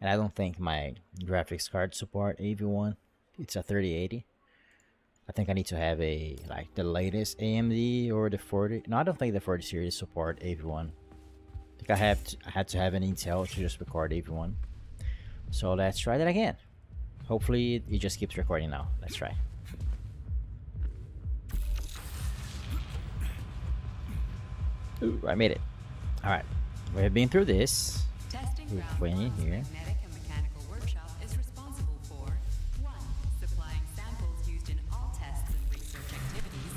And I don't think my graphics card support AV1. It's a 3080. I think I need to have a like the latest AMD or the 40. No, I don't think the 40 series support AV1. I think I have to, I had to have an Intel to just record AV1. So let's try that again. Hopefully it just keeps recording now. Let's try. Ooh, I made it. All right, we have been through this. Testing Ooh, ground here. magnetic and mechanical workshop is responsible for 1. Supplying samples used in all tests and research activities.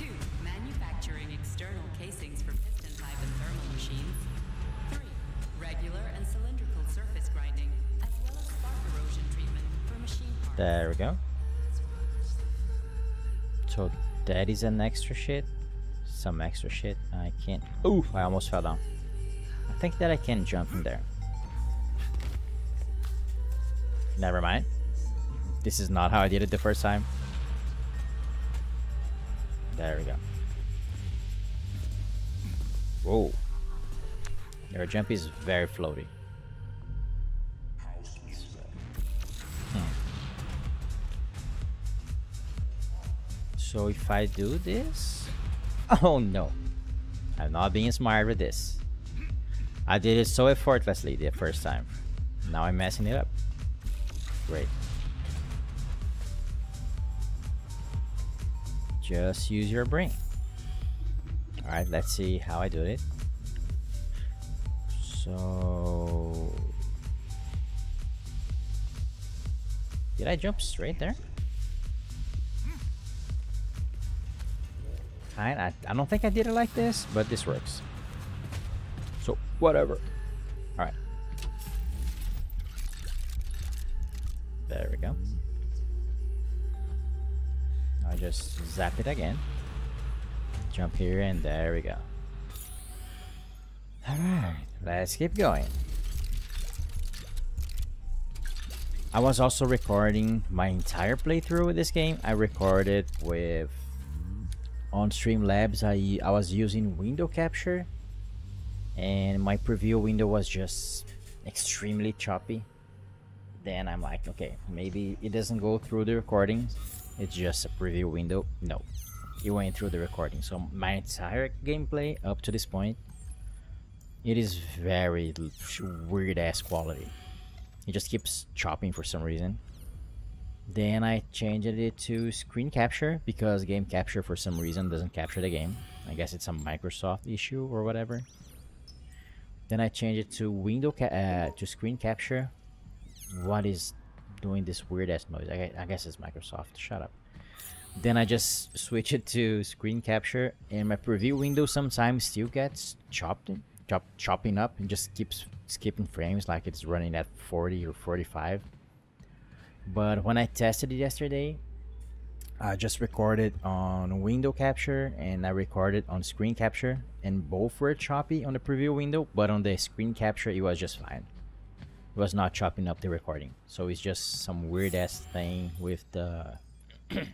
2. Manufacturing external casings for piston type and thermal machines. 3. Regular and cylindrical surface grinding, as well as spark erosion treatment for machine parts. There we go. So that is an extra shit. Some extra shit. I can't. Ooh, I almost fell down. I think that I can jump from there. Never mind. This is not how I did it the first time. There we go. Whoa. Your jump is very floaty. Hmm. So if I do this... Oh no. I'm not being smart with this. I did it so effortlessly the first time. Now I'm messing it up. Great. Just use your brain. Alright, let's see how I do it. So... Did I jump straight there? I, I don't think I did it like this, but this works. So, whatever. Alright. There we go. I just zap it again. Jump here and there we go. Alright, let's keep going. I was also recording my entire playthrough with this game. I recorded with on Streamlabs. I I was using window capture, and my preview window was just extremely choppy. Then I'm like, okay, maybe it doesn't go through the recording. It's just a preview window. No, it went through the recording. So my entire gameplay up to this point, it is very weird ass quality. It just keeps chopping for some reason. Then I changed it to screen capture because game capture for some reason doesn't capture the game. I guess it's a Microsoft issue or whatever. Then I change it to window uh, to screen capture. What is doing this weird ass noise? I, I guess it's Microsoft. Shut up. Then I just switch it to screen capture, and my preview window sometimes still gets chopped, chop, chopping up, and just keeps skipping frames like it's running at 40 or 45. But when I tested it yesterday, I just recorded on window capture and I recorded on screen capture, and both were choppy on the preview window, but on the screen capture it was just fine. It was not chopping up the recording, so it's just some weird ass thing with the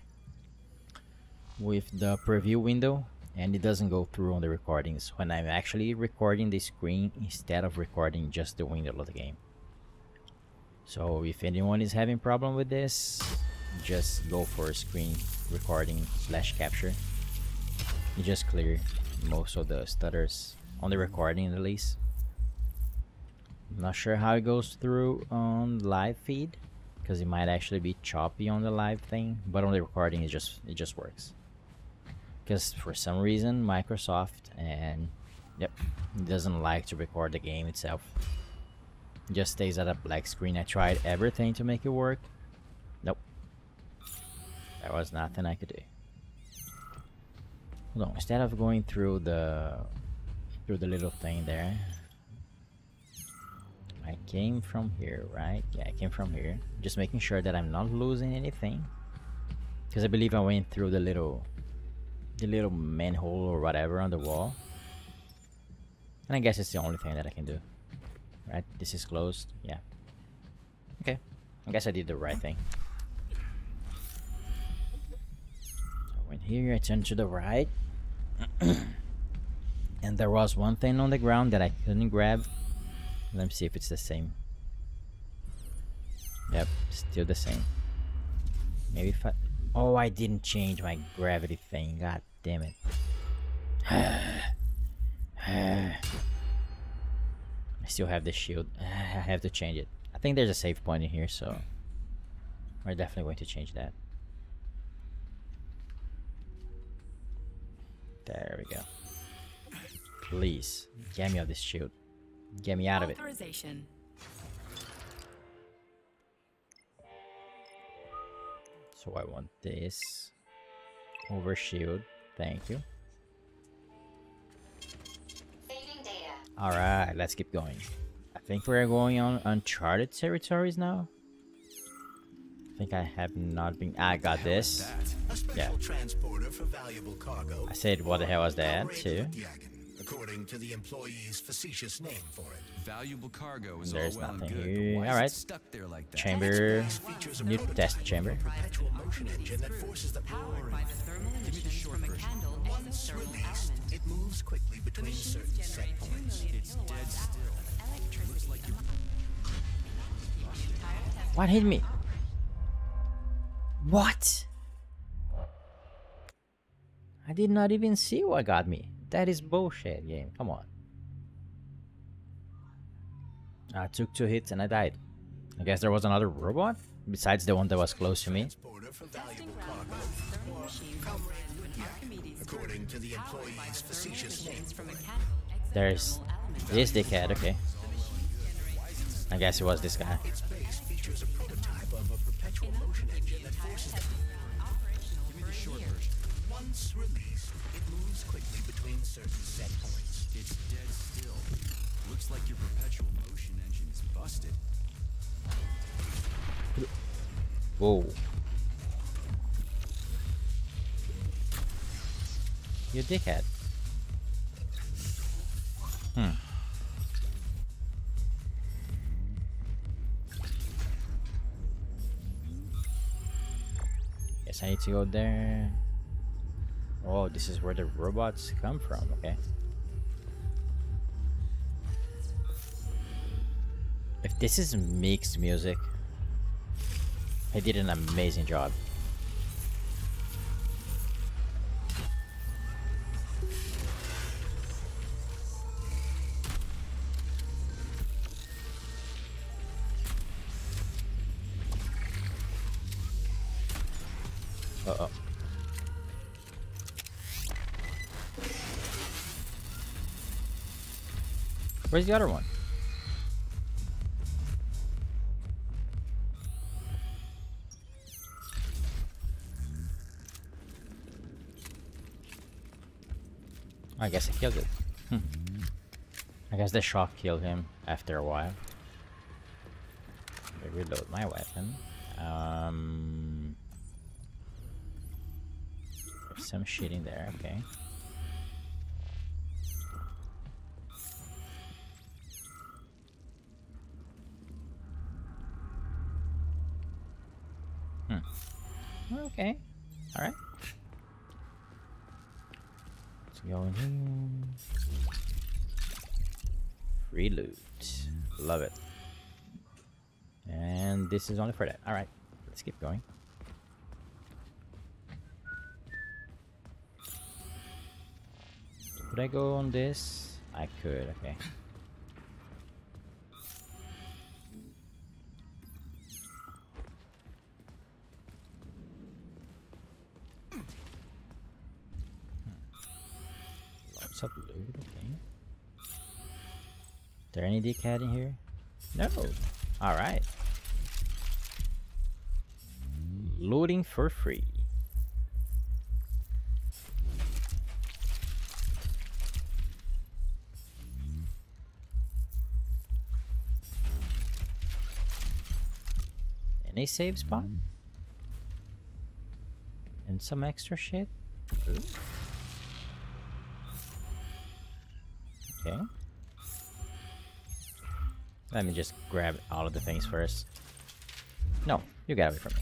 with the preview window, and it doesn't go through on the recordings when I'm actually recording the screen instead of recording just the window of the game. So if anyone is having problem with this, just go for screen recording slash capture. You just clear most of the stutters on the recording at least. Not sure how it goes through on live feed because it might actually be choppy on the live thing, but on the recording it just it just works. Because for some reason Microsoft and yep, it doesn't like to record the game itself just stays at a black screen. I tried everything to make it work. There was nothing I could do. Hold on, instead of going through the through the little thing there. I came from here, right? Yeah, I came from here. Just making sure that I'm not losing anything. Because I believe I went through the little the little manhole or whatever on the wall. And I guess it's the only thing that I can do. Right? This is closed. Yeah. Okay. I guess I did the right thing. I went here, I turned to the right. and there was one thing on the ground that I couldn't grab. Let me see if it's the same. Yep, still the same. Maybe if I... Oh, I didn't change my gravity thing. God damn it. I still have the shield. I have to change it. I think there's a save point in here, so... We're definitely going to change that. There we go. Please, get me out of this shield. Get me out of it. Authorization. So I want this over shield. Thank you. Saving data. Alright, let's keep going. I think we're going on uncharted territories now. I think I have not been. I got this. That. A special Yeah. transporter for valuable cargo. I said, what the hell was that, too? according to the employee's facetious name for it. Valuable cargo is There's all well nothing and good, here. but why is Alright. stuck there like that? Chamber. Features New test chamber. perpetual motion engine that forces the power by the thermal emissions from a candle exothermal released. element. It moves quickly between machines certain set points. million It's dead still. hours of like you're- Enough to keep the entire test What hit me? What? I did not even see what got me. That is bullshit, game. Come on. I took two hits and I died. I guess there was another robot besides the one that was close to me. There's this dickhead, okay. I guess it was this guy. Perpetual Enough motion engine that forces the testing ground operational for a year. Once released, it moves quickly between certain set points. It's dead still. Looks like your perpetual motion engine is busted. Whoa. You dickhead. Hmm. Guess I need to go there. Oh, this is where the robots come from, okay. If this is mixed music, he did an amazing job. Where's the other one? I guess I killed it. Hmm. I guess the shock killed him after a while. Me reload my weapon. Um, some shit in there, okay. Okay. Alright. Let's go in here. Free loot. Love it. And this is only for that. Alright. Let's keep going. Could I go on this? I could, okay. There any dickhead in here? No. Alright. Looting for free. Any save spot? And some extra shit? Ooh. Okay. Let me just grab all of the things first. No, you got away from me.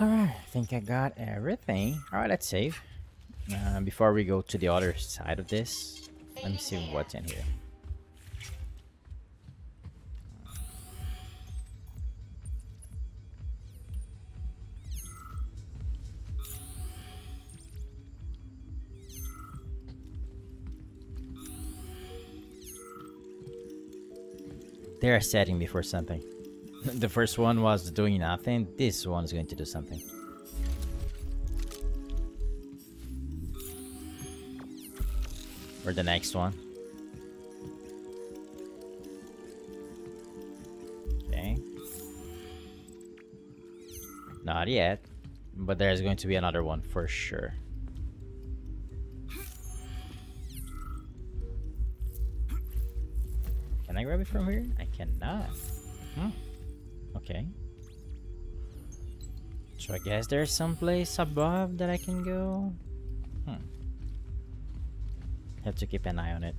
Alright, I think I got everything. Alright, let's save. Uh, before we go to the other side of this, let me see what's in here. They're setting me for something. the first one was doing nothing. This one is going to do something. Or the next one. Okay. Not yet. But there's going to be another one for sure. Can I grab it from here? I cannot. Okay. So I guess there's some place above that I can go. Have to keep an eye on it.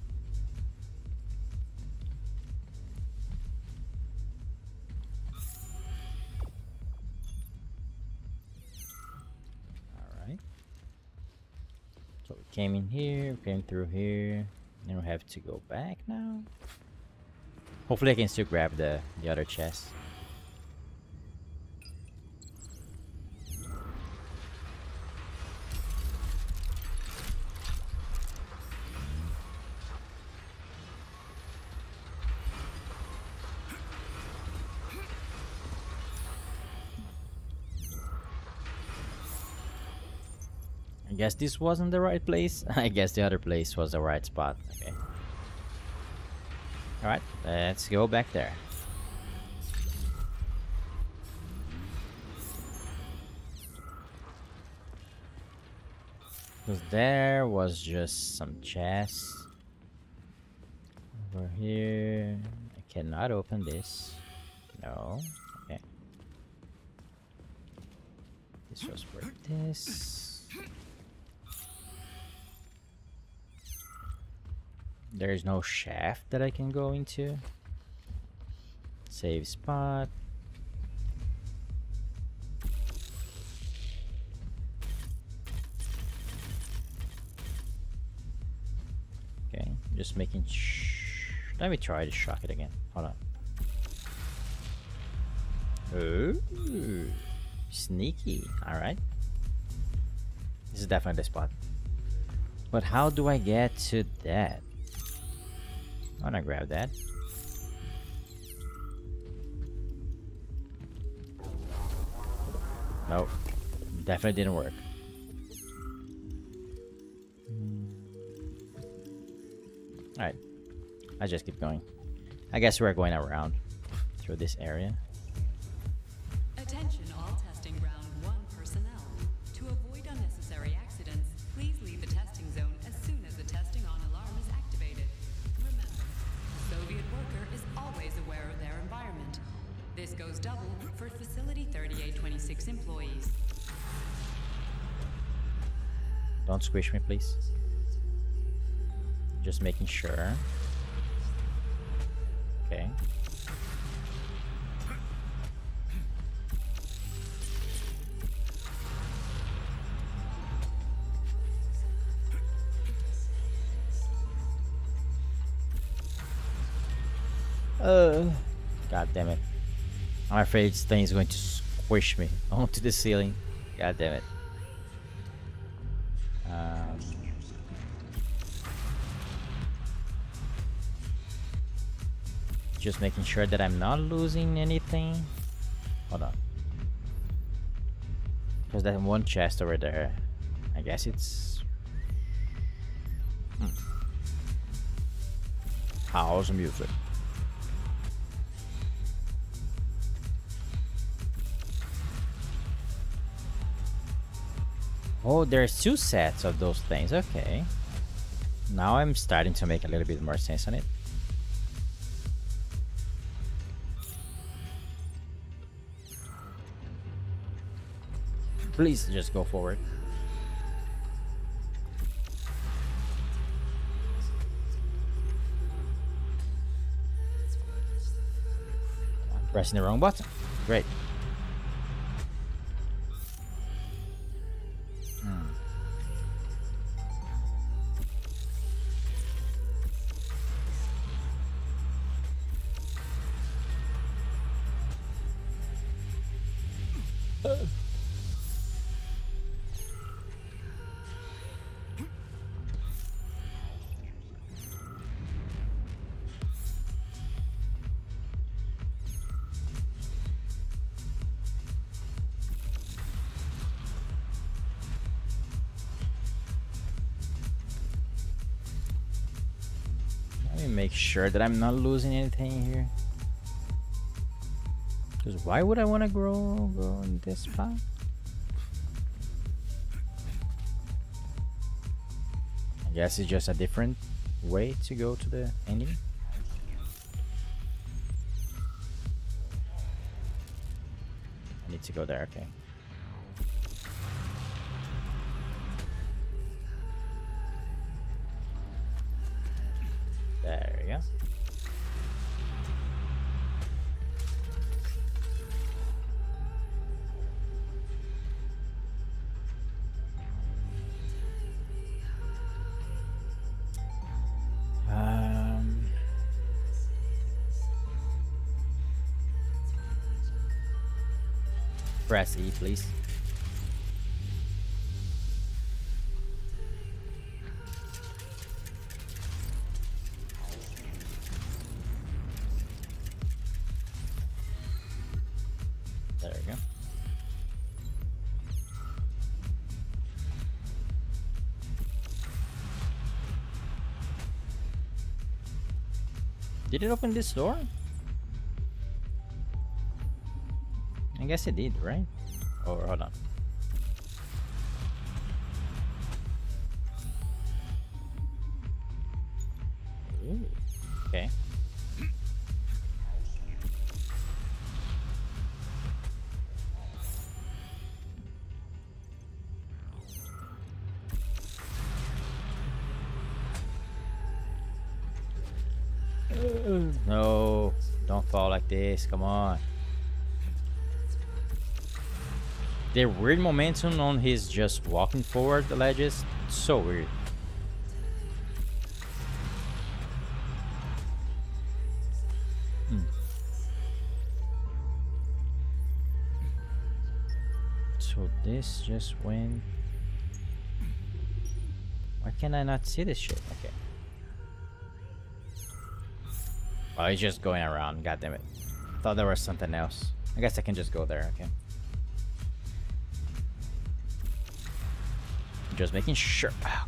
Alright. So we came in here, came through here. and we have to go back now. Hopefully I can still grab the, the other chest. Guess this wasn't the right place. I guess the other place was the right spot. Okay. Alright, let's go back there. Because there was just some chests. Over here. I cannot open this. No. Okay. This was for this. There's no shaft that I can go into. Save spot. Okay, just making Let me try to shock it again. Hold on. Ooh, sneaky. Alright. This is definitely the spot. But how do I get to that? I wanna grab that. Nope. Definitely didn't work. Alright. I just keep going. I guess we're going around through this area. Squish me, please. Just making sure. Okay. Uh, God damn it. I'm afraid this thing is going to squish me onto the ceiling. God damn it. Just making sure that I'm not losing anything. Hold on. Because that one chest over there, I guess it's... Hmm. House music. Oh, there's two sets of those things. Okay. Now I'm starting to make a little bit more sense on it. Please just go forward. I'm pressing the wrong button. Great. Sure that I'm not losing anything here. Because why would I want to grow go in this spot? I guess it's just a different way to go to the ending. I need to go there, okay. Press E, please. There we go. Did it open this door? Guess it did, right? Oh, hold on. Okay. No, don't fall like this. Come on. The weird momentum on his just walking forward the ledges, so weird. Hmm. So this just went. Why can I not see this shit? Okay. Oh, he's just going around. God damn it. Thought there was something else. I guess I can just go there. Okay. Just making sure. Oh.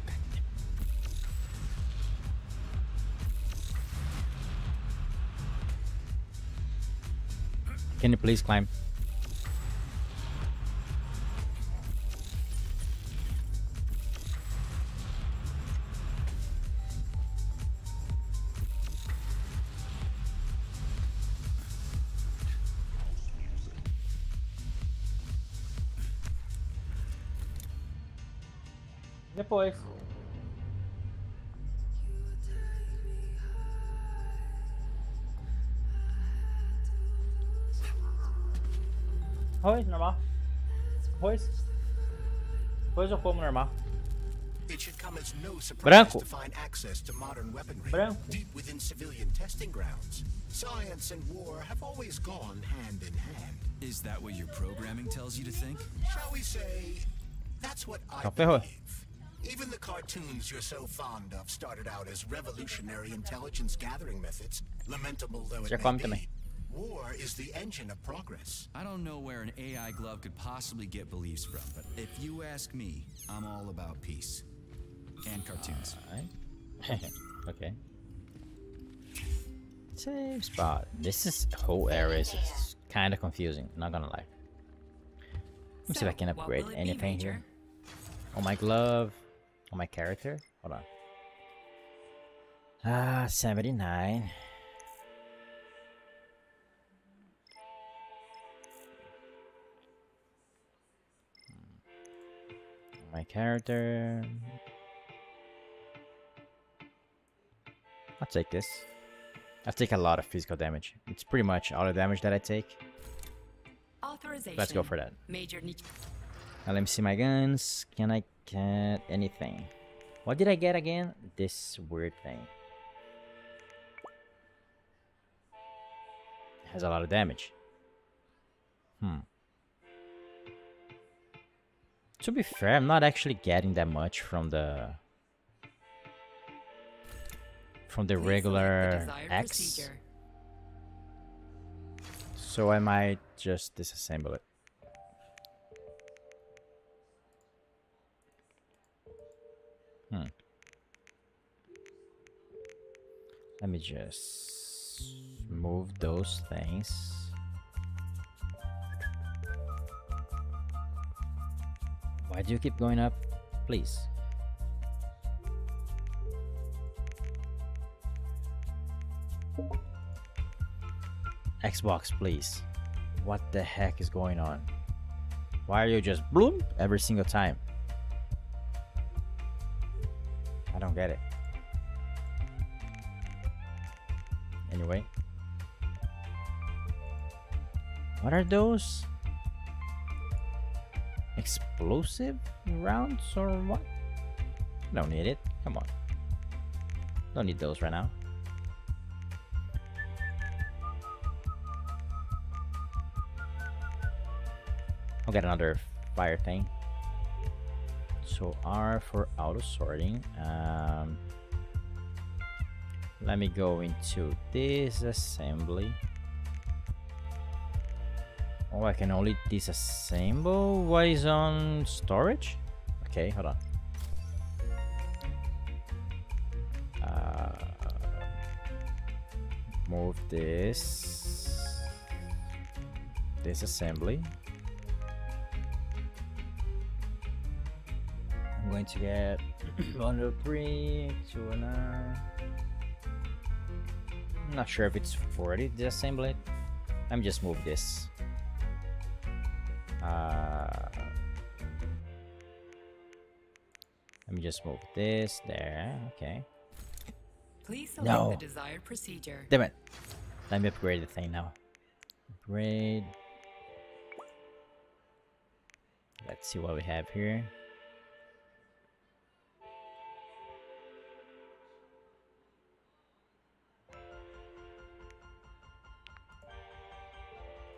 Can you please climb? Arroz normal. Arroz. Depois eu como normal. Branco. Branco. deep within civilian testing grounds. Science and war have always gone hand in hand. Is that what your programming tells you to think? Shall we say, that's what I believe. Even the cartoons you're so fond of started out as revolutionary intelligence gathering methods, lamentable though it may be. Também. War is the engine of progress. I don't know where an AI glove could possibly get beliefs from, but if you ask me, I'm all about peace. And cartoons. Right. okay. Same spot. This is whole area is kind of confusing. Not gonna lie. Let me see if I can upgrade will it be, anything here. On my glove. On my character. Hold on. Ah, 79. My character. I'll take this. I take a lot of physical damage. It's pretty much all the damage that I take. Let's go for that. Major Now let me see my guns. Can I get anything? What did I get again? This weird thing. Has a lot of damage. Hmm. To be fair, I'm not actually getting that much from the from the Please select the regular X. procedure. So I might just disassemble it. Hmm. Let me just move those things. Why do you keep going up? Please. Xbox, please. What the heck is going on? Why are you just bloom every single time? I don't get it. Anyway. What are those? Explosive rounds or what? Don't need it. Come on. Don't need those right now. I'll get another fire thing. So R for auto sorting. Um, let me go into disassembly. Oh, I can only disassemble what is on storage? Okay, hold on. Uh, move this disassembly. I'm going to get 103, 209. I'm not sure if it's 40 to disassemble it. Let me just move this. Uh, let me just move this there. Okay. Please select No. the desired procedure. Damn it. Let me upgrade the thing now. Upgrade. Let's see what we have here.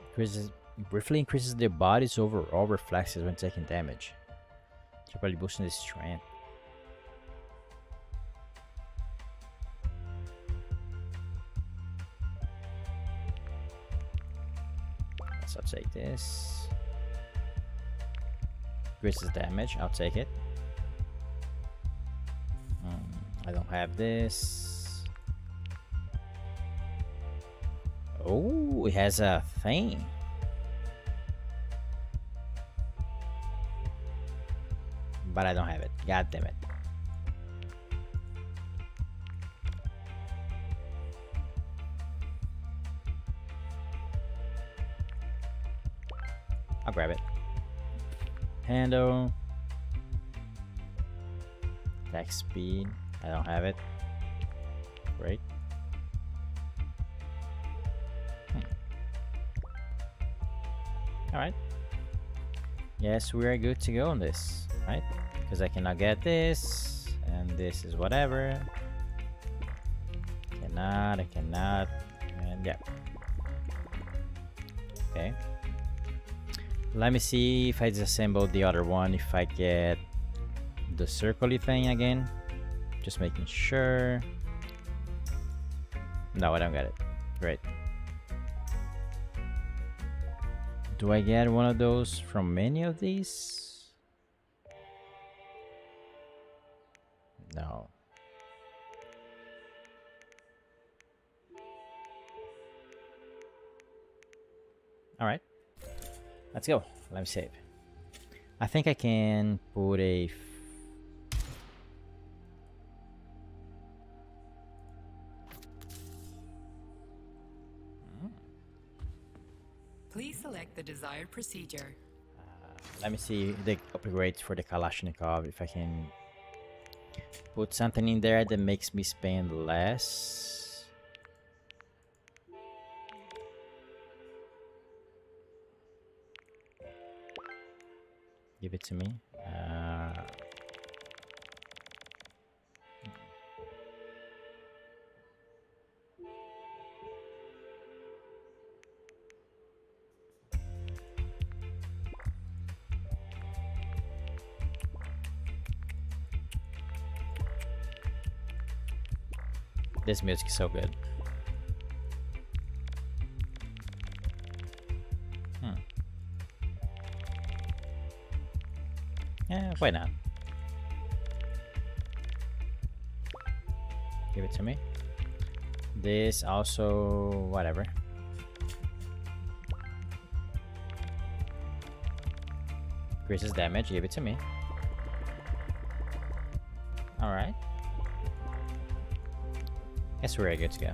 Increases, briefly increases their body's overall reflexes when taking damage. Probably boosting the strength. So I'll take this. Increases damage, I'll take it. Um, I don't have this. Oh, it has a thing. But I don't have it. God damn it. I'll grab it. Handle. Attack speed. I don't have it. Great. Hmm. Alright. Yes, we are good to go on this, right? Because I cannot get this, and this is whatever. Cannot, I cannot, and yeah. Okay. Let me see if I disassemble the other one, if I get the circly thing again. Just making sure. No, I don't get it. Great. Do I get one of those from many of these? No. Alright. Let's go. Let me save. I think I can put a. Please select the desired procedure. Uh, let me see the upgrades for the Kalashnikov if I can put something in there that makes me spend less. Give it to me. This music is so good. Hmm. Yeah, why not? Give it to me. This also, whatever. Increases damage, give it to me. Alright. Guess we're good to go.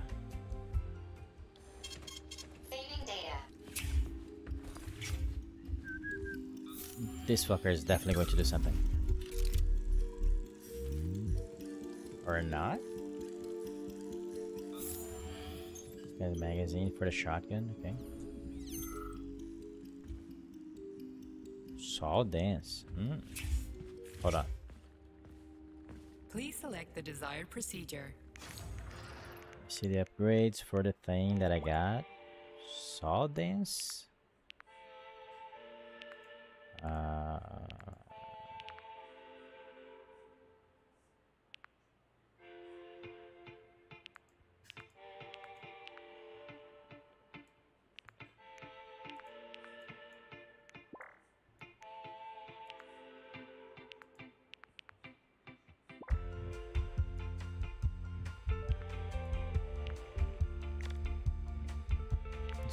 This fucker is definitely going to do something. Or not? Got a magazine for the shotgun, okay. Saw dance. Hmm. Hold on. Please select the desired procedure. See the upgrades for the thing that I got. Saw dance.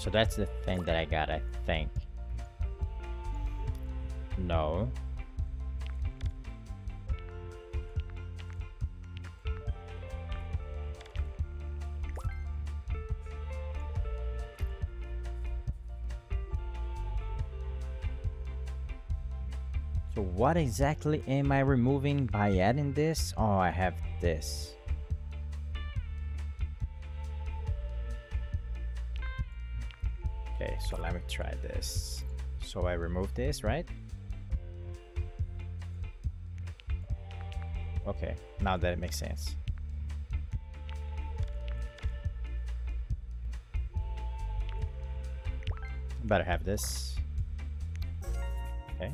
So that's the thing that I got, I think. No. So what exactly am I removing by adding this? Oh, I have this. Me try this. So I remove this, right? Okay, now that it makes sense. Better have this. Okay.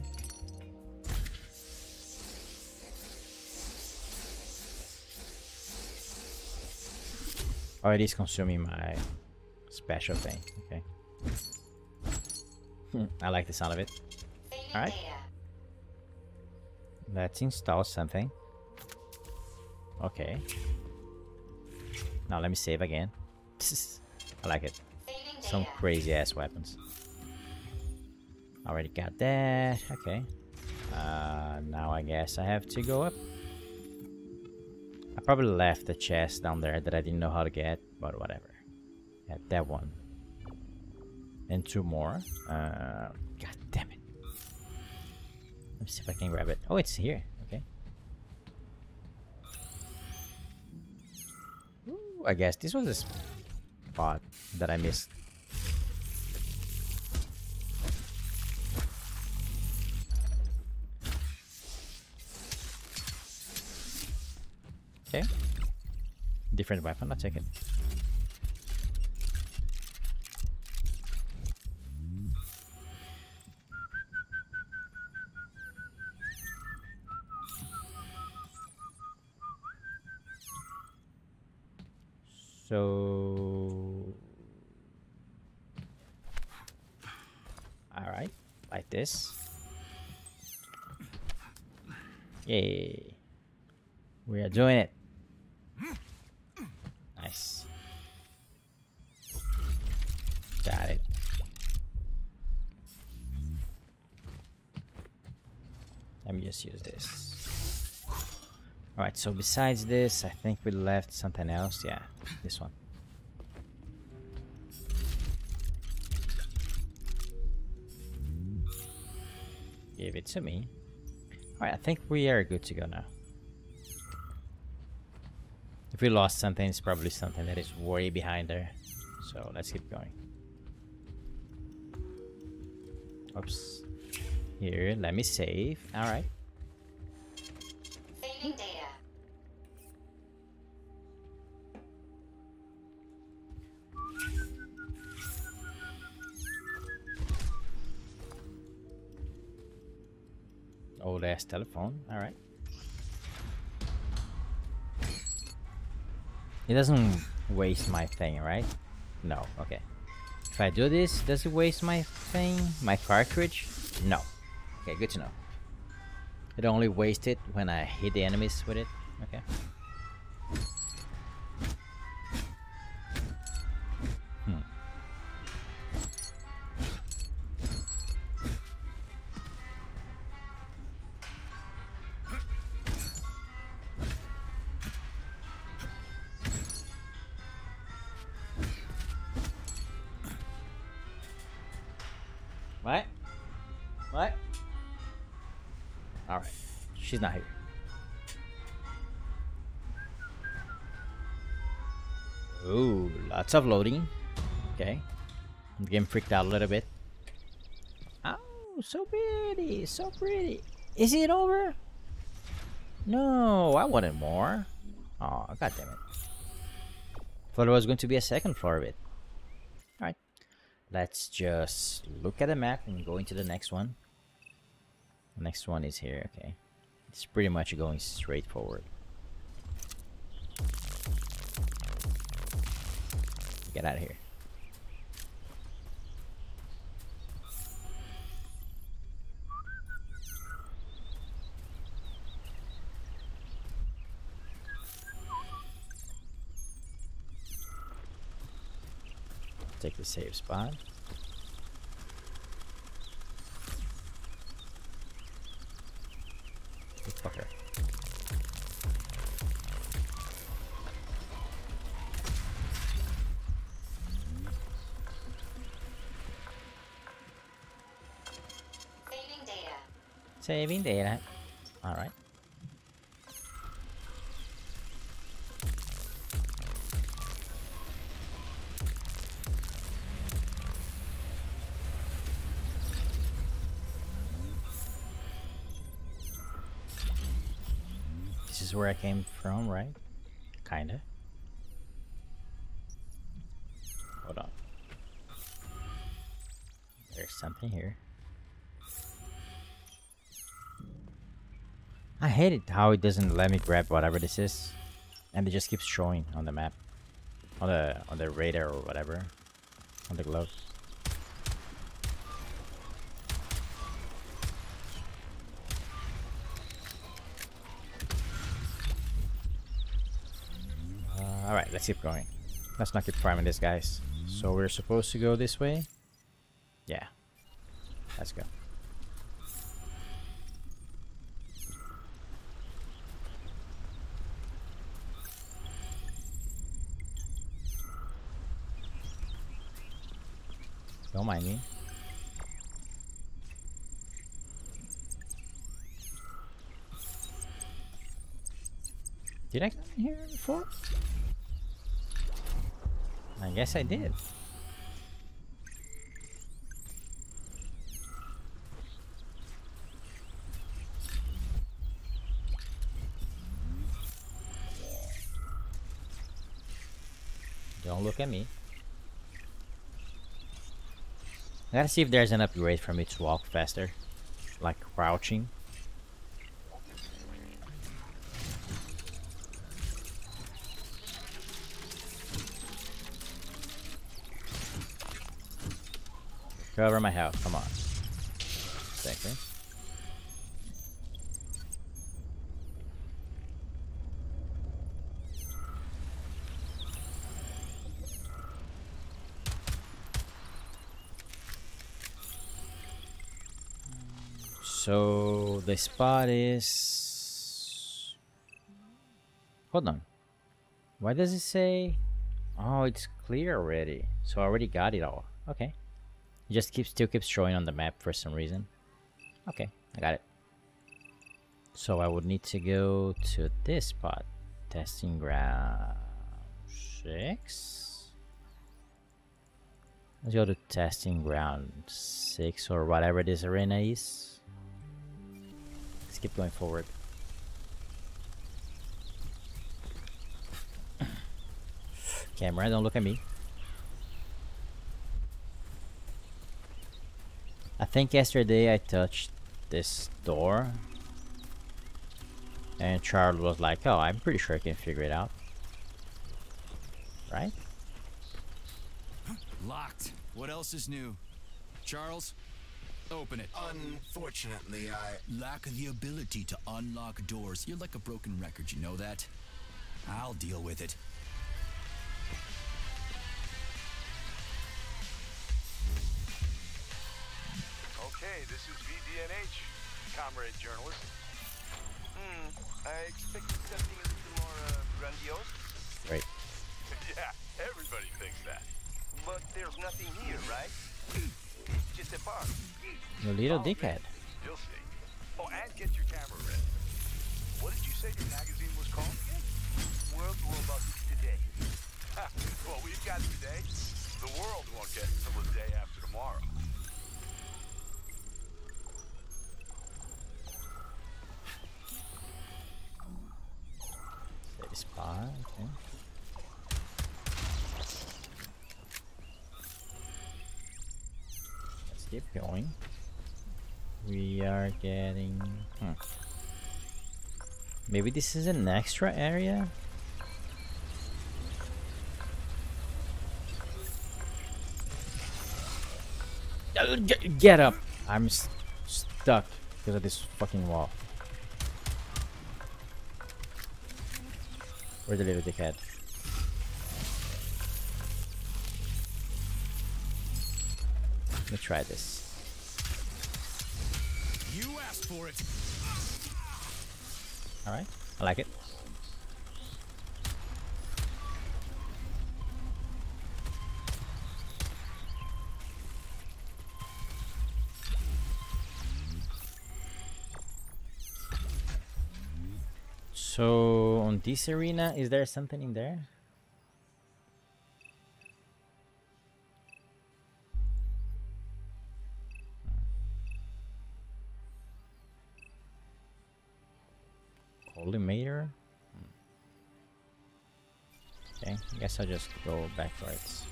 Oh, it is consuming my special thing. Okay. Hmm, I like the sound of it. Alright. Let's install something. Okay. Now let me save again. I like it. Some crazy ass weapons. Already got that. Okay. Uh, now I guess I have to go up. I probably left the chest down there that I didn't know how to get, but whatever. Yeah, that one. And two more. Uh, God damn it. Let me see if I can grab it. Oh, it's here. Okay. Ooh, I guess this was a spot that I missed. Okay. Different weapon, I'll take it. So Alright, like this. Yay. We are doing it. Nice. Got it. Let me just use this. Alright, so besides this, I think we left something else. Yeah, this one. Give it to me. Alright, I think we are good to go now. If we lost something, it's probably something that is way behind there. So let's keep going. Oops. Here, let me save. Alright. Ass telephone. Alright. It doesn't waste my thing, right? No, okay. If I do this, does it waste my thing? My cartridge? No. Okay, good to know. It only wastes it when I hit the enemies with it. Okay. Lots of loading. Okay. I'm getting freaked out a little bit. Oh, so pretty, so pretty. Is it over? No, I wanted more. Oh, god damn it. Thought there was going to be a second floor of it. Alright. Let's just look at the map and go into the next one. The next one is here, okay. It's pretty much going straight forward. Get out of here. Take the save spot. Saving data. Alright. This is where I came hate it how it doesn't let me grab whatever this is, and it just keeps showing on the map, on the on the radar or whatever, on the glove. Uh, all right, let's keep going. Let's not keep farming this, guys. So we're supposed to go this way. Yeah, let's go. Don't mind me. Did I come here before? I guess I did. Don't look at me. I gotta see if there's an upgrade for me to walk faster. Like crouching. Cover my health, come on. Thank you. So the spot is. Hold on. Why does it say? Oh, it's clear already. So I already got it all. Okay. It just keeps still keeps showing on the map for some reason. Okay, I got it. So I would need to go to this spot. Testing ground six. Let's go to testing ground six or whatever this arena is. Keep going forward. Camera, don't look at me. I think yesterday I touched this door. And Charles was like, oh, I'm pretty sure I can figure it out. right? Locked. What else is new? Charles, open it. Unfortunately, I. Lack the ability to unlock doors. You're like a broken record, you know that? I'll deal with it. Okay, this is VDNH, comrade journalist. Hmm, I expected something a little more uh, grandiose. Great. yeah, everybody thinks that. But there's nothing here, right? You little Oh, dickhead. You'll see. Oh, and get your camera ready. What did you say your magazine was called again? World Today. Ha, well, we've got today. The world won't get until the day after tomorrow. Steady spot. Okay. Keep going. We are getting. Hmm. Maybe this is an extra area? Uh, Get, up! I'm s stuck because of this fucking wall. Where's the little dickhead? Let me try this. You asked for it. Alright, I like it. So on this arena, is there something in there? Collimator? Okay, I guess I'll just go back backwards.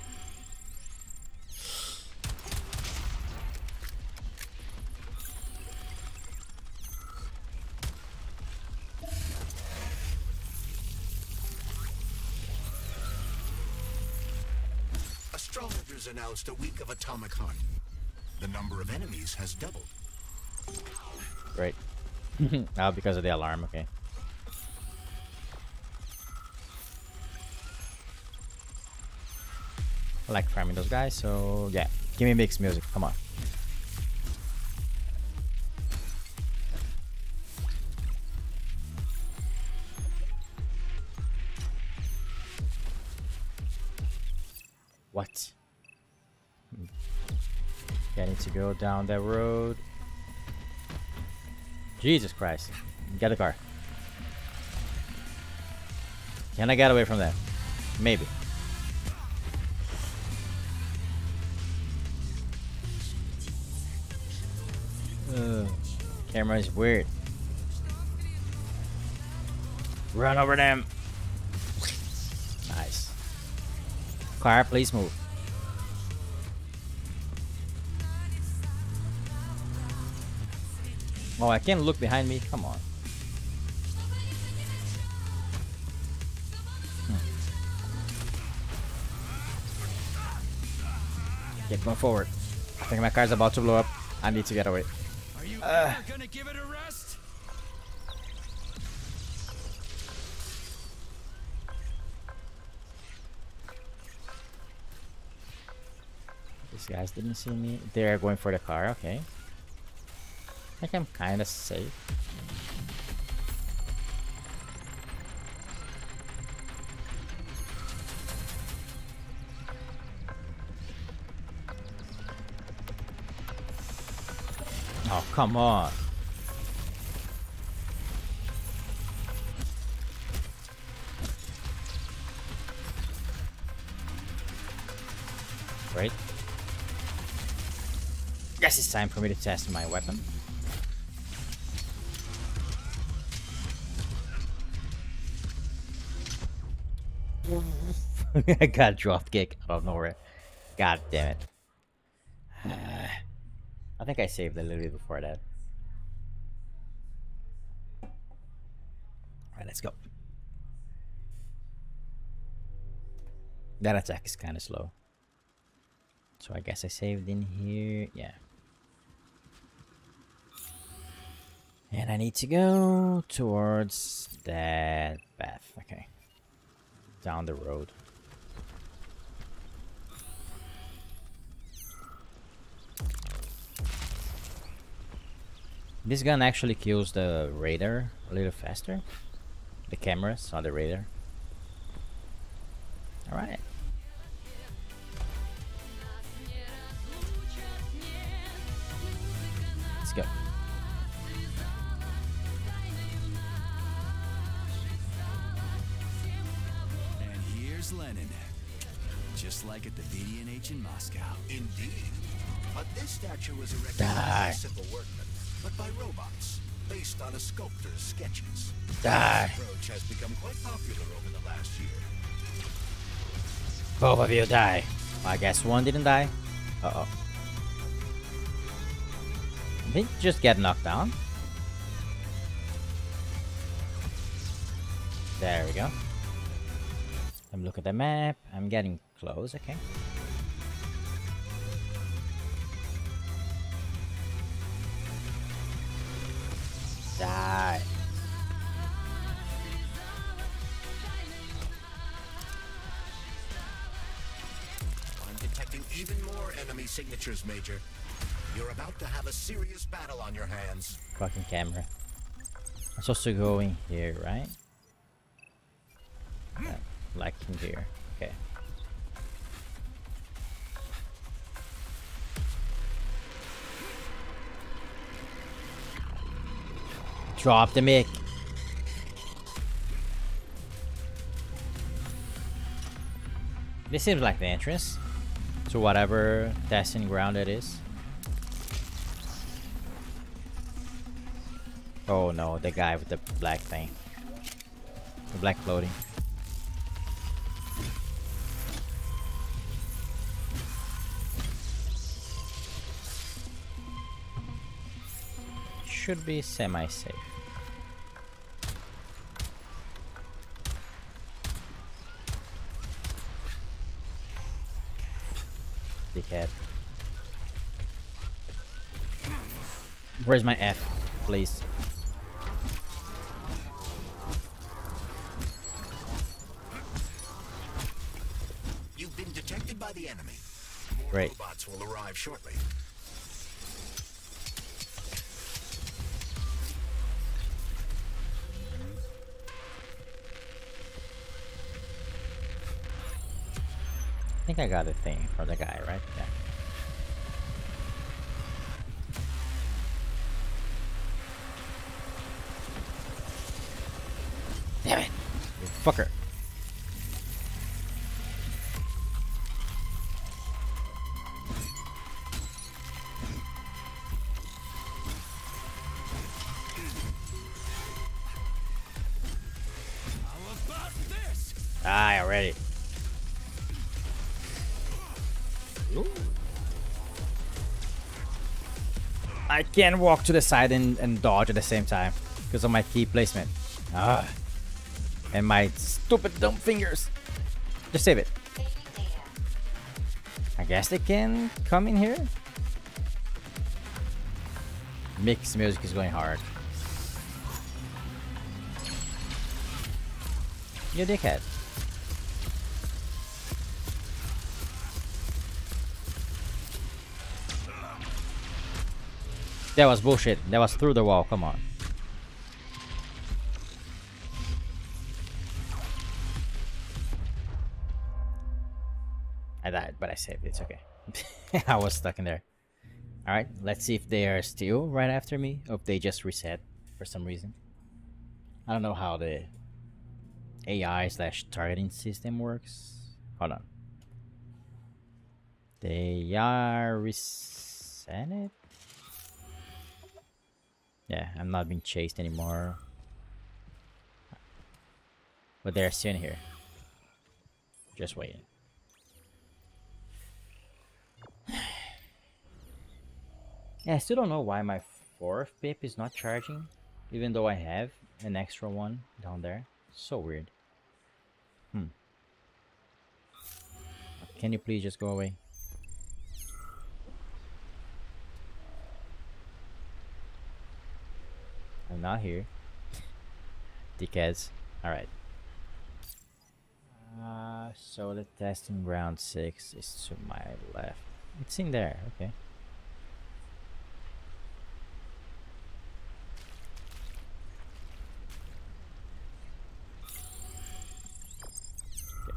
Astrologers announced a week of atomic hunt. The number of enemies has doubled. Great. oh, because of the alarm, okay. I like farming those guys, so yeah. Give me mixed music, come on. What? Yeah, I need to go down that road. Jesus Christ. Get the car. Can I get away from that? Maybe. Camera is weird. Run over them. Nice. Car, please move. Oh, I can't look behind me. Come on. Hmm. Keep going forward. I think my car's about to blow up. I need to get away. Uh. gonna give it a rest? These guys didn't see me. They're going for the car. Okay. I think I'm kind of safe. Oh, come on. Right? Guess it's time for me to test my weapon. I got a drop kick out of nowhere. God damn it. I think I saved a little bit before that. Alright, let's go. That attack is kind of slow. So I guess I saved in here. Yeah. And I need to go towards that path. Okay. Down the road. This gun actually kills the radar a little faster. The cameras on the radar. Alright. Let's go. And here's Lenin. Just like at the VDNH in Moscow. Indeed. But this statue was erected Die. not by simple workmen, but by robots, based on a sculptor's sketches. Die. This approach has become quite popular over the last year. Both of you die. I guess one didn't die. Uh oh. Did he just get knocked down? There we go. Let me look at the map. I'm getting close, okay. Signatures, Major. You're about to have a serious battle on your hands. Fucking camera. I'm supposed to go in here, right? Yeah, like in here. Okay. Drop the mic. This seems like the entrance to whatever testing ground it is. Oh no, the guy with the black thing. The black floating. Should be semi-safe. Dickhead. Where's my F, please? You've been detected by the enemy. More Great. robots will arrive shortly. I think I got a thing for the guy, right? Yeah. Fucker. Die already. I can walk to the side and, and dodge at the same time because of my key placement. Ah. And my stupid dumb fingers. Just save it. I guess they can come in here. Mix music is going hard. You dickhead. That was bullshit. That was through the wall. Come on. Saved. It's okay. I was stuck in there. Alright, let's see if they are still right after me or if they just reset for some reason. I don't know how the AI slash targeting system works. Hold on. They are reset. Yeah, I'm not being chased anymore. But they're still in here. Just waiting. Yeah, I still don't know why my fourth pip is not charging, even though I have an extra one down there. So weird. Hmm. can you please just go away? I'm not here. Dickheads. Alright. Uh, so the testing ground 6 is to my left. It's in there. Okay,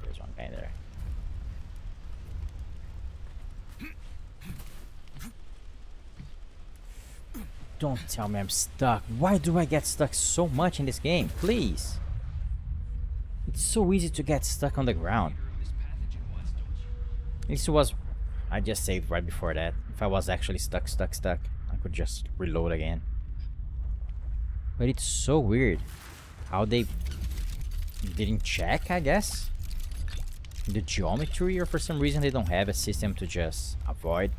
there's one guy there. Don't tell me I'm stuck. Why do I get stuck so much in this game? Please. It's so easy to get stuck on the ground. This was... I just saved right before that. If I was actually stuck, stuck, stuck, I could just reload again. But it's so weird how they didn't check, I guess. The geometry, or for some reason they don't have a system to just avoid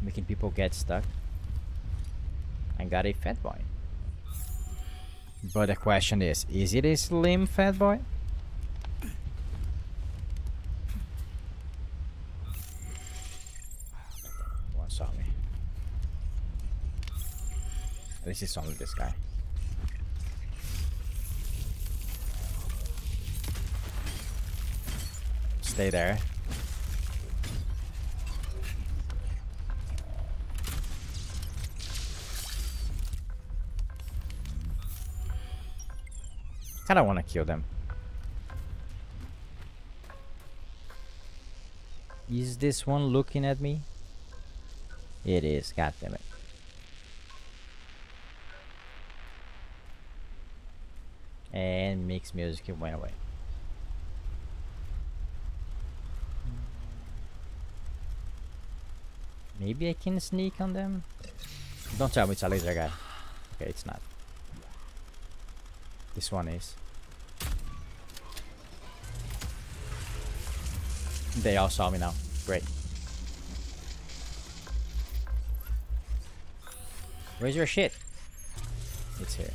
making people get stuck. I got a fat boy. But the question is, is it a slim fat boy? One saw me. Least it's only this guy. Stay there. I kinda wanna kill them. Is this one looking at me? It is, god damn it. And mixed music went away. Maybe I can sneak on them? Don't tell me it's a laser guy. Okay, it's not. This one is. They all saw me now. Great. Where's your shit? It's here.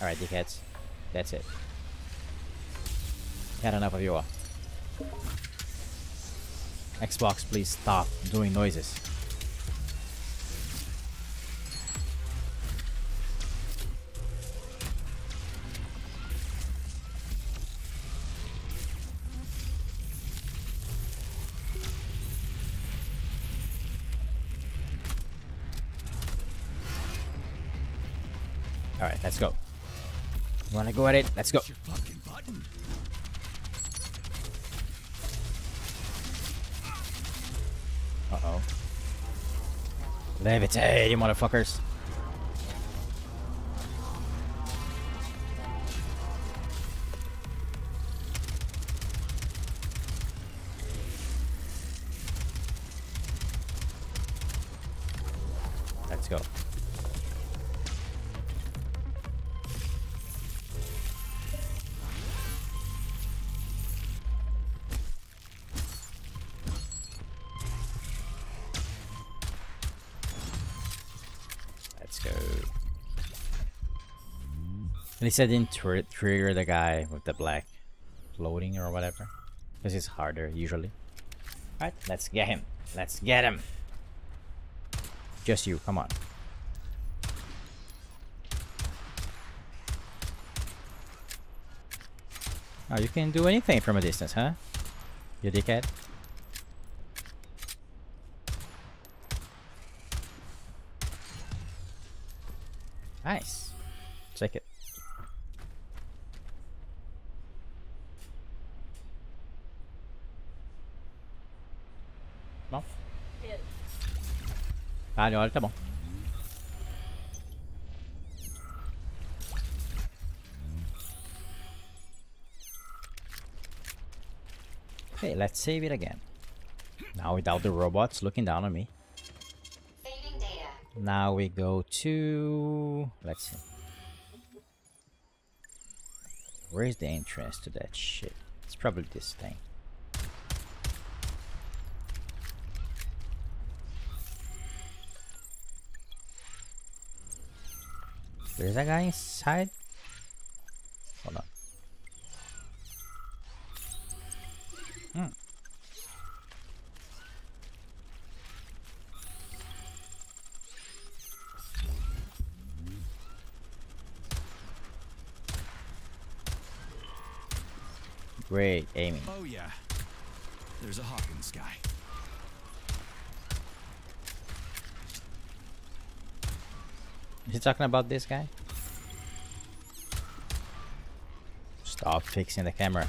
Alright, dickheads. That's it. Had enough of you all. Xbox, please stop doing noises. Go at it? Let's go. Uh-oh. Levitate, you motherfuckers. Least I didn't tr trigger the guy with the black floating or whatever. Because it's harder usually. Alright, let's get him. Let's get him. Just you, come on. Oh, you can do anything from a distance, huh? You dickhead. Nice. Check it. Bom. Olha, tá bom. Okay, let's save it again. Now without the robots looking down on me. Now we go to... Let's see. Where's the entrance to that shit? It's probably this thing. There's a guy inside? Hold on. Hmm. Great Amy. Oh yeah. There's a Hawkins guy. The sky. Is he talking about this guy? Stop fixing the camera.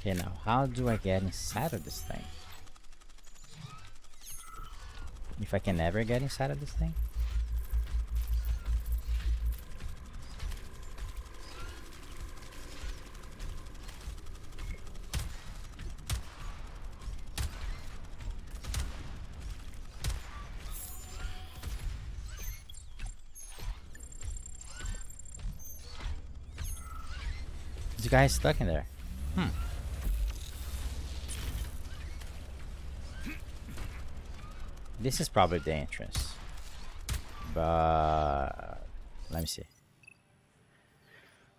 Okay, now how do I get inside of this thing? If I can ever get inside of this thing? Guy's stuck in there. Hmm. This is probably the entrance. But let me see.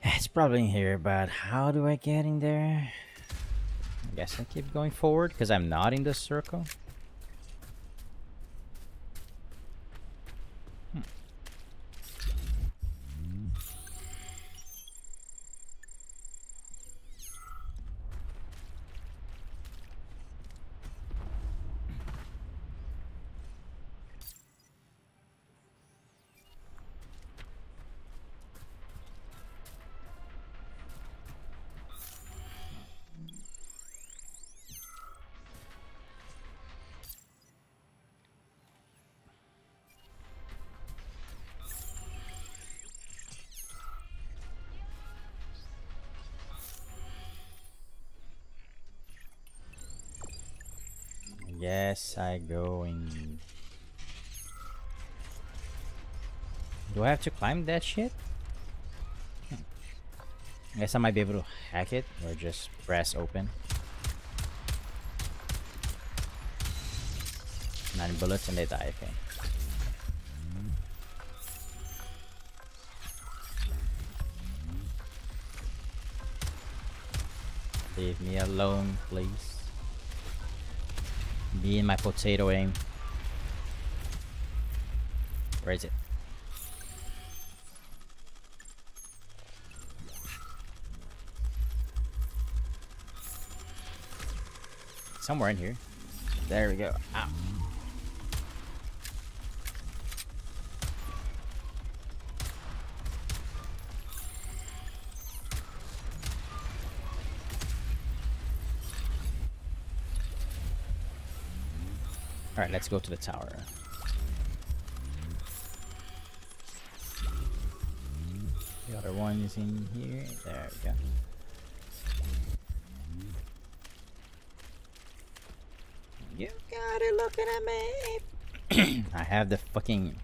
It's probably in here, but how do I get in there? I guess I keep going forward because I'm not in the circle. Yes, I go in. Do I have to climb that shit? Hmm. I guess I might be able to hack it or just press open. Nine bullets and they die, okay. Leave me alone, please. Be in my potato aim. Where is it? Somewhere in here. There we go. Ow. Alright, let's go to the tower. The other one is in here. There we go. You got it looking at me. I have the fucking.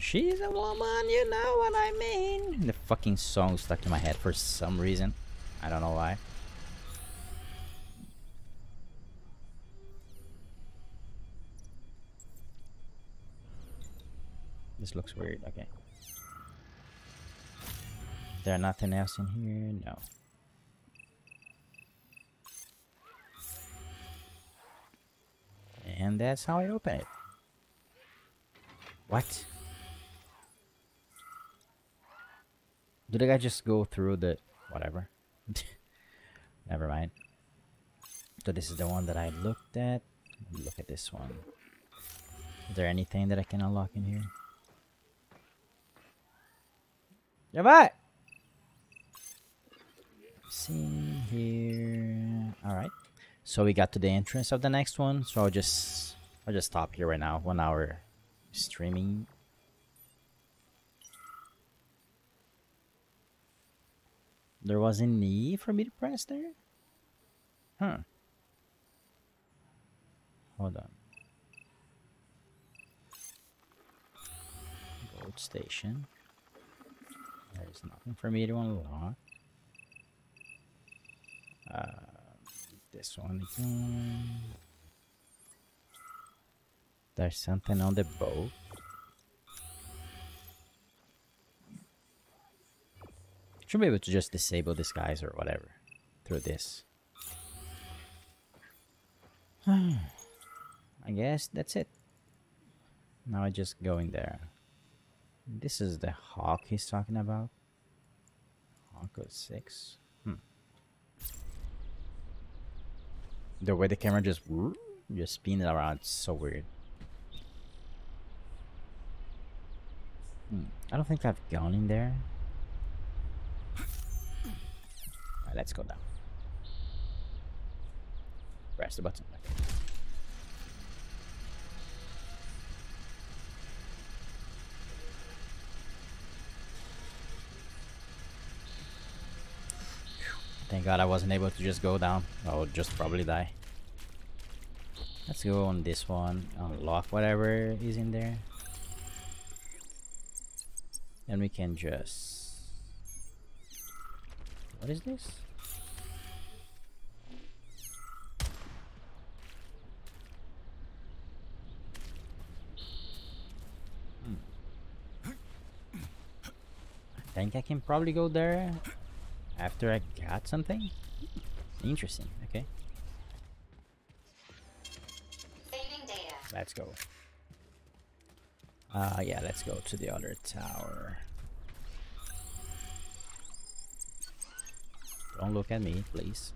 She's a woman, you know what I mean. The fucking song stuck in my head for some reason. I don't know why. This looks weird. Okay. There nothing else in here? No. And that's how I open it. What? Did I just go through the whatever? Never mind. So this is the one that I looked at. Look at this one. Is there anything that I can unlock in here? Yeah, bye. See here. All right. So we got to the entrance of the next one. So I'll just I'll just stop here right now. One hour streaming. There was a need for me to press there? Huh. Hold on. Gold station. There's nothing for me to unlock. Uh, this one again. There's something on the boat. Should be able to just disable guys or whatever. through this. I guess that's it. Now I just go in there. This is the hawk he's talking about. Hawk of six. Hmm. The way the camera just just spin it around, it's so weird. Hmm. I don't think I've gone in there. Alright, let's go down. Press the button. Thank god I wasn't able to just go down. I would just probably die. Let's go on this one. Unlock whatever is in there. And we can just... What is this? Hmm. I think I can probably go there after I got something? Interesting, okay. Let's go. Uh, yeah, let's go to the other tower. Don't look at me, please.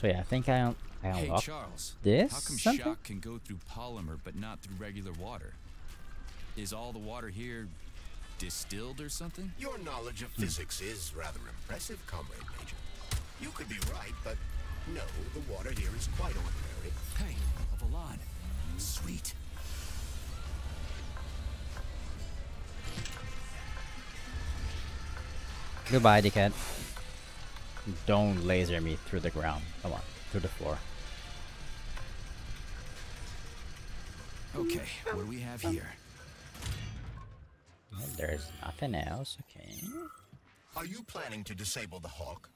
So yeah, I think I, un I Hey, unlocked Charles. this How come something? shock can go through polymer but not through regular water? Is all the water here distilled or something? Your knowledge of hmm. physics is rather impressive, Comrade Major. You could be right, but no, the water here is quite ordinary. Hey, of a Valan. Sweet. Goodbye, dickhead. Don't laser me through the ground. Come on, through the floor. Okay, what do we have here? Well, There's nothing else, okay. Are you planning to disable the Hawk?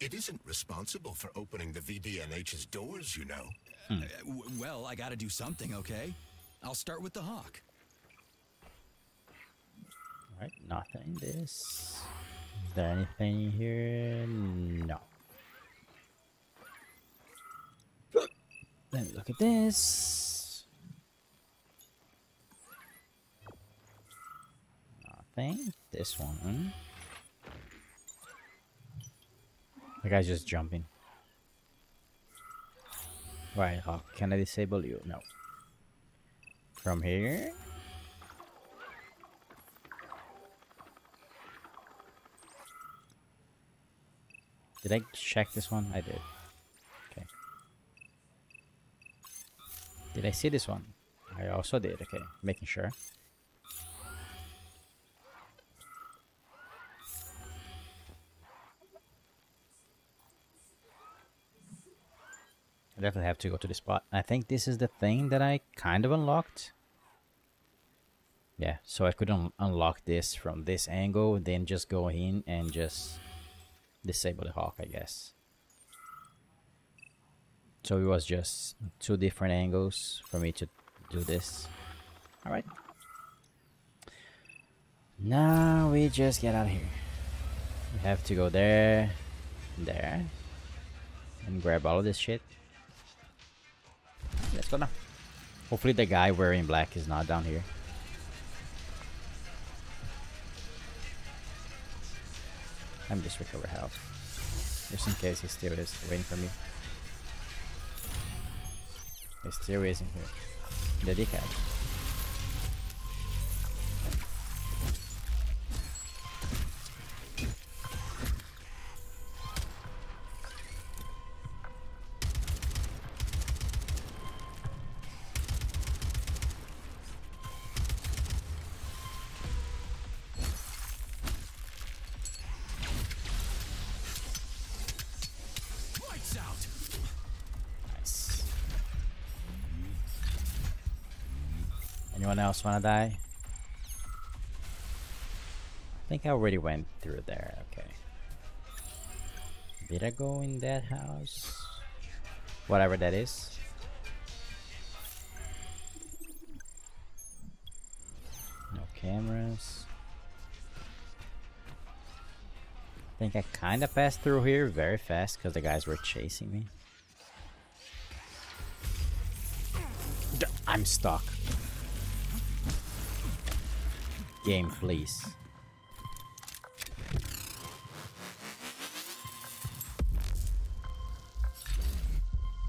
It isn't responsible for opening the VDNH's doors, you know. Uh, well, I gotta do something, okay? I'll start with the hawk. Alright, nothing. This. Is there anything here? No. Let me look at this. Nothing. This one. Hmm? The guy's just jumping. Right, how can I disable you? No. From here? Did I check this one? I did. Okay. Did I see this one? I also did. Okay, making sure. I definitely have to go to the spot. I think this is the thing that I kind of unlocked. Yeah, so I could un unlock this from this angle, then just go in and just disable the hawk, I guess. So it was just two different angles for me to do this. Alright. Now we just get out of here. We have to go there, there, and grab all of this shit. Let's go now. Hopefully the guy wearing black is not down here. Let me just recover health. Just in case he still is waiting for me. He still isn't here. The dickhead. Else wanna die? I think I already went through there, okay. Did I go in that house? Whatever that is. No cameras. I think I kind of passed through here very fast because the guys were chasing me. I'm stuck. Game, please.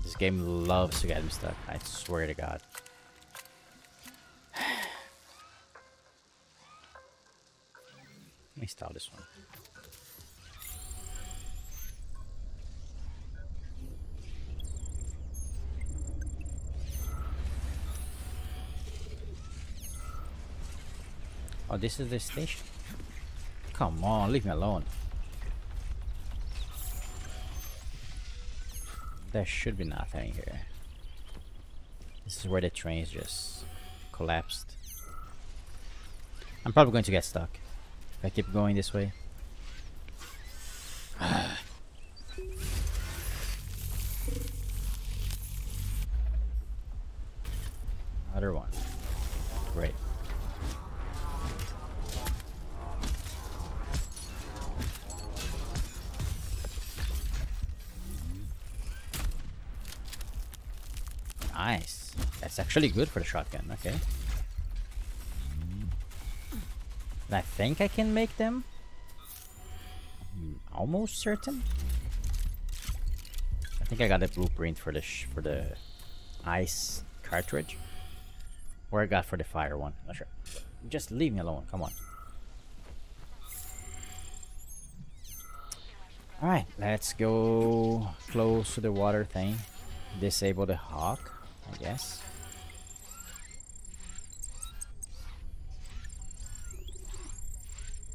This game loves to get me stuck. I swear to God. Let me start this one. Oh, this is the station. Come on, leave me alone. There should be nothing here. This is where the trains just collapsed. I'm probably going to get stuck if I keep going this way. Actually good for the shotgun. Okay. And I think I can make them. I'm almost certain. I think I got a blueprint for the for the ice cartridge, or I got for the fire one. Not sure. Just leave me alone. Come on. All right, let's go close to the water thing. Disable the hawk, I guess.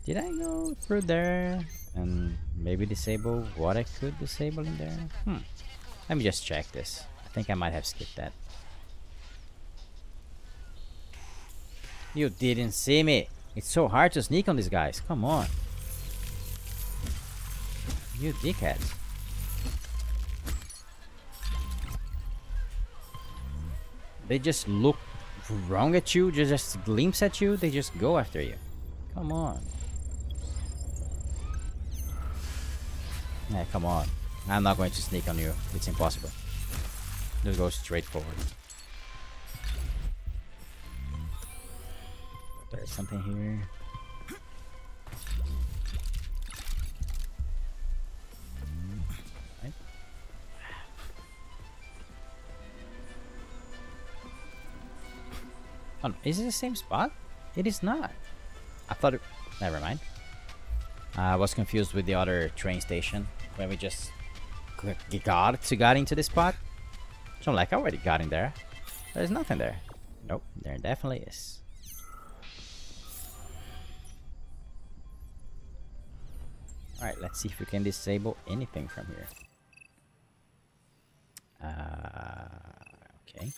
Did I go through there and maybe disable what I could disable in there? Hmm. Let me just check this. I think I might have skipped that. You didn't see me. It's so hard to sneak on these guys. Come on. You dickheads. They just look wrong at you, just, just glimpse at you, they just go after you. Come on. Yeah, come on. I'm not going to sneak on you. It's impossible. Just go straight forward. There's something here. Hmm, right. Oh, is it the same spot? It is not. I thought it... Never mind. I was confused with the other train station when we just got to got into this spot. So I'm like, I already got in there. There's nothing there. Nope, there definitely is. Alright, let's see if we can disable anything from here. Uh, okay.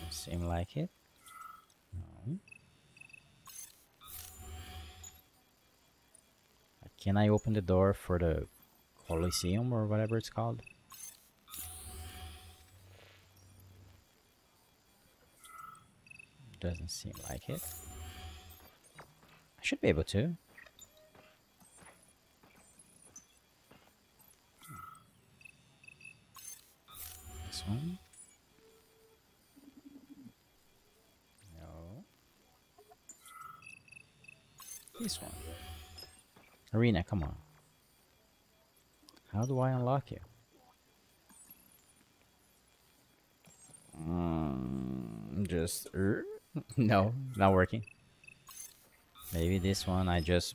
Doesn't seem like it. No. Uh, Can I open the door for the Coliseum or whatever it's called? Doesn't seem like it. I should be able to. This one. No. This one. Arena, come on. How do I unlock you? Mm, just er? no, not working. Maybe this one I just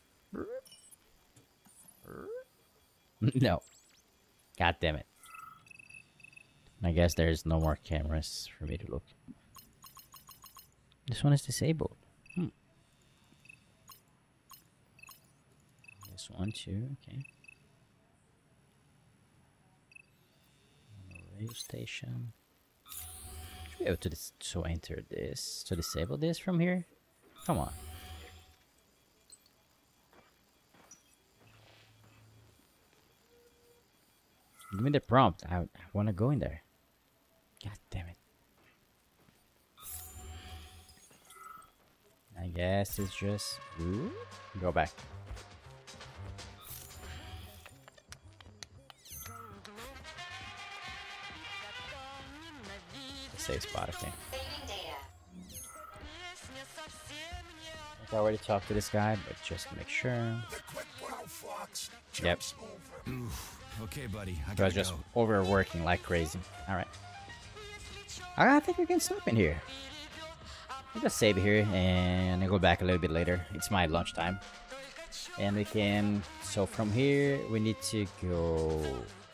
no. God damn it. I guess there's no more cameras for me to look. This one is disabled. This one too, okay. Radio station. Should be able to to enter this to disable this from here. Come on. Give me the prompt. I, I want to go in there. God damn it. I guess it's just Ooh, go back. Save spot, okay. Saving data. I already talked to this guy, but just to make sure. The quick brow fox Yep. Okay, buddy. I I was just go. overworking like crazy. Alright. I think we can stop in here. We'll just save here and go back a little bit later. It's my lunchtime. And we can... So from here, we need to go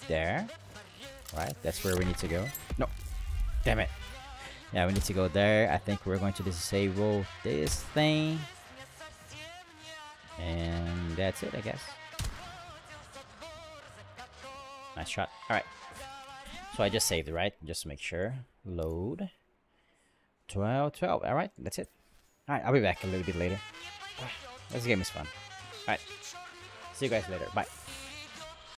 there. Right? That's where we need to go. No. Damn it. Yeah, we need to go there. I think we're going to disable this thing. And that's it, I guess. Nice shot. Alright. So I just saved right? Just to make sure. Load. 12, 12. Alright, that's it. Alright, I'll be back a little bit later. Ah, this game is fun. Alright. See you guys later. Bye.